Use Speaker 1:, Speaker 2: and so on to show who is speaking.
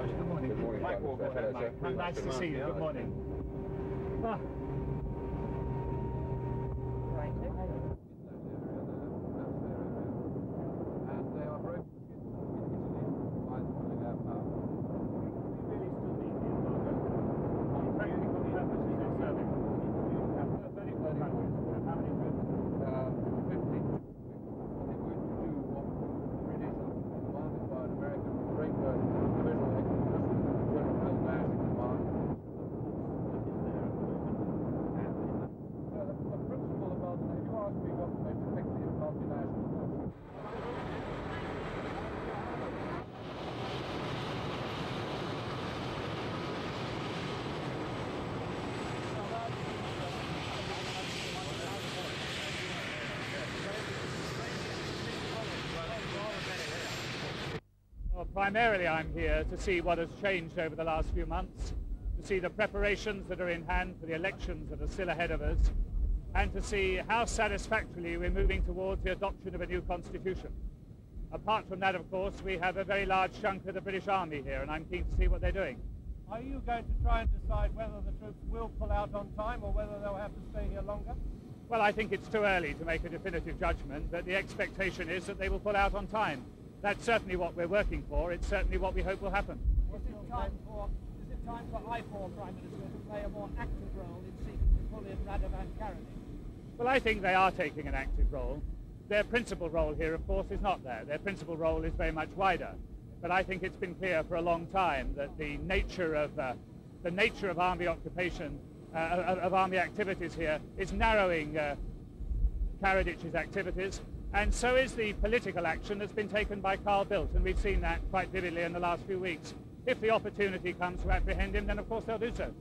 Speaker 1: Good morning.
Speaker 2: Good morning,
Speaker 1: Mike Walker. Mike. Nice to see you. Good morning. Ah,
Speaker 2: And they are broken machines in Italy by pulling out power.
Speaker 1: we really still need the embargo. What practical purpose is it serving? You have 34 countries. How many troops?
Speaker 2: Uh, 50. Are they going to do what the British are commanded by an American Rainbow Divisional Headquarters, General L. Nash in command? So the, the principle about, if you ask me what the most effective multinational force
Speaker 1: Well, primarily I'm here to see what has changed over the last few months, to see the preparations that are in hand for the elections that are still ahead of us, and to see how satisfactorily we're moving towards the adoption of a new constitution. Apart from that, of course, we have a very large chunk of the British Army here, and I'm keen to see what they're doing.
Speaker 3: Are you going to try and decide whether the troops will pull out on time or whether they'll have to stay here longer?
Speaker 1: Well, I think it's too early to make a definitive judgment, but the expectation is that they will pull out on time. That's certainly what we're working for. It's certainly what we hope will happen.
Speaker 3: Is it time for is it time for I-FOR Prime Minister to play a more active role in seeking to pull in Radovan Karadzic?
Speaker 1: Well, I think they are taking an active role. Their principal role here, of course, is not there. Their principal role is very much wider. But I think it's been clear for a long time that the nature of uh, the nature of army occupation, uh, of, of army activities here, is narrowing uh, Karadzic's activities, and so is the political action that's been taken by Carl Bildt, and we've seen that quite vividly in the last few weeks. If the opportunity comes to apprehend him, then of course they'll do so.